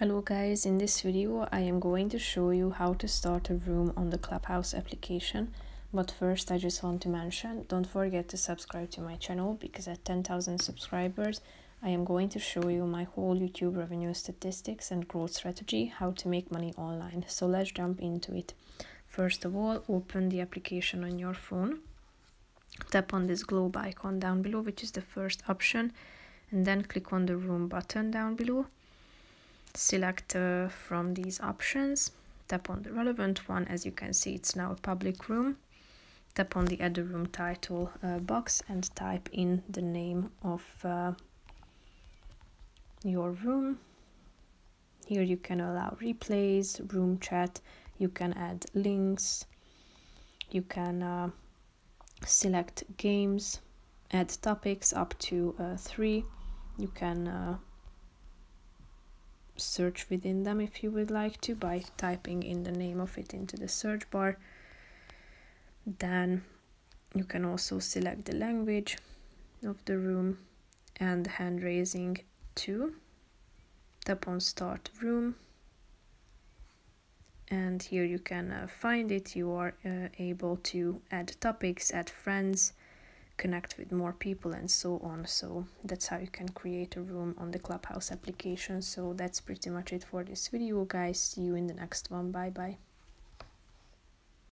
Hello guys, in this video I am going to show you how to start a room on the Clubhouse application. But first I just want to mention, don't forget to subscribe to my channel because at 10,000 subscribers I am going to show you my whole YouTube revenue statistics and growth strategy, how to make money online. So let's jump into it. First of all, open the application on your phone. Tap on this globe icon down below, which is the first option, and then click on the room button down below select uh, from these options tap on the relevant one. As you can see it's now a public room. Tap on the add a room title uh, box and type in the name of uh, your room. Here you can allow replays room chat. You can add links. You can uh, select games add topics up to uh, three. You can uh, search within them if you would like to by typing in the name of it into the search bar then you can also select the language of the room and hand raising too. tap on start room and here you can uh, find it you are uh, able to add topics add friends connect with more people and so on. So that's how you can create a room on the clubhouse application. So that's pretty much it for this video guys. See you in the next one. Bye bye